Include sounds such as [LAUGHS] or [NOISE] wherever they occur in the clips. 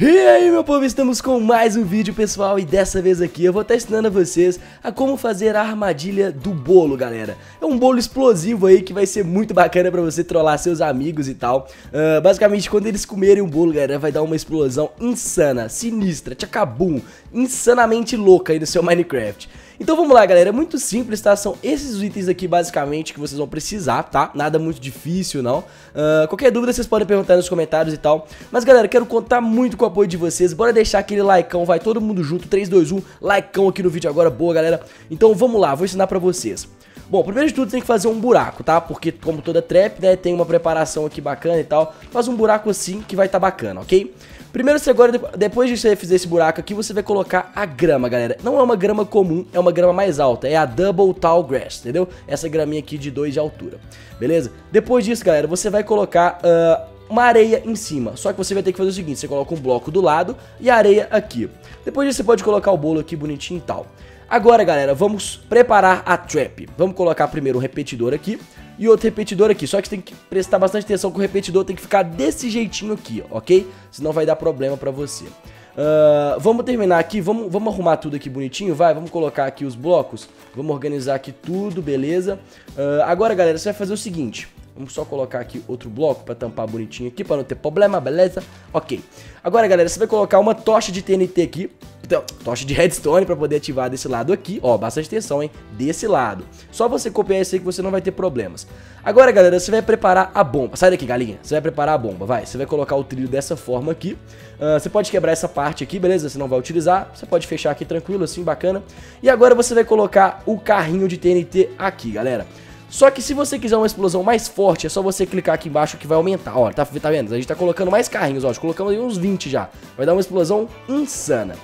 E aí meu povo, estamos com mais um vídeo pessoal e dessa vez aqui eu vou estar ensinando a vocês a como fazer a armadilha do bolo galera. É um bolo explosivo aí que vai ser muito bacana pra você trollar seus amigos e tal. Uh, Basicamente quando eles comerem o bolo galera vai dar uma explosão insana, sinistra, tchacabum, insanamente louca aí no seu Minecraft então vamos lá, galera, é muito simples, tá? São esses itens aqui, basicamente, que vocês vão precisar, tá? Nada muito difícil, não. Uh, qualquer dúvida, vocês podem perguntar nos comentários e tal. Mas, galera, quero contar muito com o apoio de vocês. Bora deixar aquele likeão, vai todo mundo junto, 3, 2, 1, likeão aqui no vídeo agora, boa, galera. Então vamos lá, vou ensinar pra vocês. Bom, primeiro de tudo tem que fazer um buraco, tá? Porque como toda trap, né, tem uma preparação aqui bacana e tal. Faz um buraco assim que vai tá bacana, ok? Primeiro você agora, depois de você fazer esse buraco aqui, você vai colocar a grama, galera. Não é uma grama comum, é uma grama mais alta. É a Double Tall Grass, entendeu? Essa graminha aqui de 2 de altura, beleza? Depois disso, galera, você vai colocar... Uh, uma areia em cima. Só que você vai ter que fazer o seguinte, você coloca um bloco do lado e a areia aqui. Depois disso você pode colocar o bolo aqui bonitinho e tal. Agora, galera, vamos preparar a trap. Vamos colocar primeiro um repetidor aqui e outro repetidor aqui. Só que você tem que prestar bastante atenção que o repetidor tem que ficar desse jeitinho aqui, ok? Senão vai dar problema pra você. Uh, vamos terminar aqui, vamos, vamos arrumar tudo aqui bonitinho, vai, vamos colocar aqui os blocos, vamos organizar aqui tudo, beleza? Uh, agora, galera, você vai fazer o seguinte, vamos só colocar aqui outro bloco pra tampar bonitinho aqui, pra não ter problema, beleza? Ok. Agora, galera, você vai colocar uma tocha de TNT aqui, então, tocha de redstone para poder ativar desse lado aqui. Ó, bastante atenção, hein? Desse lado. Só você copiar esse aí que você não vai ter problemas. Agora, galera, você vai preparar a bomba. Sai daqui, galinha. Você vai preparar a bomba, vai. Você vai colocar o trilho dessa forma aqui. Uh, você pode quebrar essa parte aqui, beleza? Você não vai utilizar. Você pode fechar aqui tranquilo, assim, bacana. E agora você vai colocar o carrinho de TNT aqui, galera. Só que se você quiser uma explosão mais forte, é só você clicar aqui embaixo que vai aumentar. Ó, tá, tá vendo? A gente tá colocando mais carrinhos, ó. Colocamos aí uns 20 já. Vai dar uma explosão insana.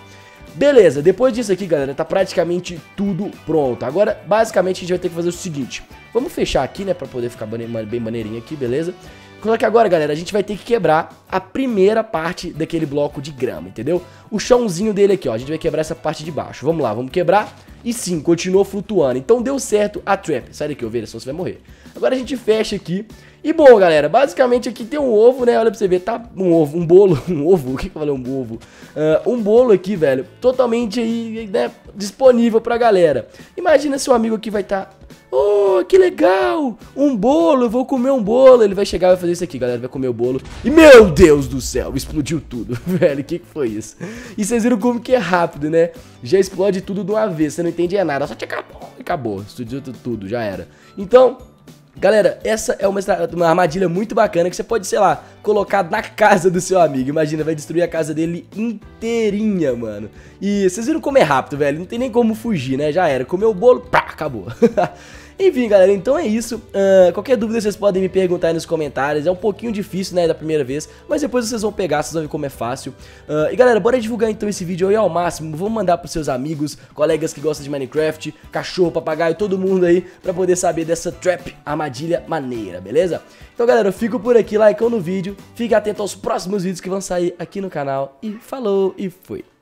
Beleza, depois disso aqui, galera, tá praticamente tudo pronto. Agora, basicamente, a gente vai ter que fazer o seguinte. Vamos fechar aqui, né, pra poder ficar bem maneirinho aqui, beleza? Só que agora, galera, a gente vai ter que quebrar a primeira parte daquele bloco de grama, entendeu? O chãozinho dele aqui, ó, a gente vai quebrar essa parte de baixo. Vamos lá, vamos quebrar. E sim, continuou flutuando. Então deu certo a trap. Sai daqui, ovelha, senão você vai morrer. Agora a gente fecha aqui. E bom, galera, basicamente aqui tem um ovo, né? Olha pra você ver, tá um ovo, um bolo, [LAUGHS] um ovo, o que que eu falei, um ovo? Uh, um bolo aqui, velho, totalmente aí, né, disponível pra galera. Imagina seu amigo aqui vai estar... Tá Oh, que legal! Um bolo, eu vou comer um bolo. Ele vai chegar e vai fazer isso aqui, galera. Vai comer o bolo. E meu Deus do céu, explodiu tudo, [LAUGHS] velho. O que, que foi isso? E vocês viram como que é rápido, né? Já explode tudo de uma vez. Você não entende nada. Só te acabou. Acabou. Explodiu tudo, já era. Então, Galera, essa é uma, uma, armadilha muito bacana que você pode, sei lá, colocar na casa do seu amigo. Imagina, vai destruir a casa dele inteirinha, mano. E vocês viram como é rápido, velho. Não tem nem como fugir, né? Já era. Comeu o bolo, pá, acabou. [LAUGHS] Enfim, galera, então é isso. Uh, qualquer dúvida vocês podem me perguntar aí nos comentários. É um pouquinho difícil, né, da primeira vez, mas depois vocês vão pegar, vocês vão ver como é fácil. Uh, e galera, bora divulgar então esse vídeo aí ao máximo. Vamos mandar pros seus amigos, colegas que gostam de Minecraft, cachorro, papagaio, todo mundo aí, pra poder saber dessa trap armadilha maneira, beleza? Então, galera, eu fico por aqui, likeando no vídeo. Fique atento aos próximos vídeos que vão sair aqui no canal. E falou e fui!